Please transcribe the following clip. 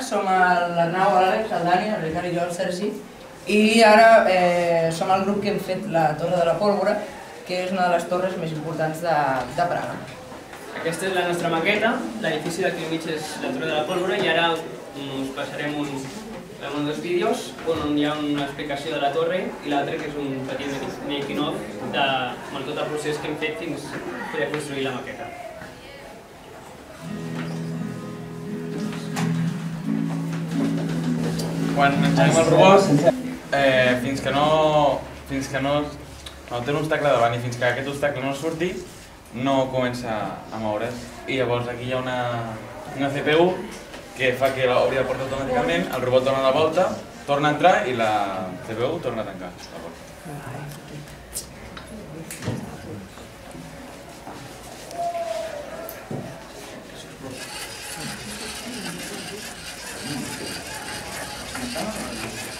Som l'Arnau, l'Àlex, el Dani, el Ricard i jo, el Sergi, i ara eh, som el grup que hem fet la Torre de la Pólvora, que és una de les torres més importants de, de Praga. Aquesta és la nostra maqueta, l'edifici al mig és la Torre de la Pólvora i ara us passarem un, un dos vídeos on hi ha una explicació de la torre i l'altre que és un petit making of de bueno, tot el procés que hem fet fins poder construir la maqueta. Quan engeguem el robot, eh, fins que no, fins que no, no té un obstacle davant i fins que aquest obstacle no surti, no comença a moure's. I llavors aquí hi ha una, una CPU que fa que obri la porta automàticament, el robot dona la volta, torna a entrar i la CPU torna a tancar la porta. done.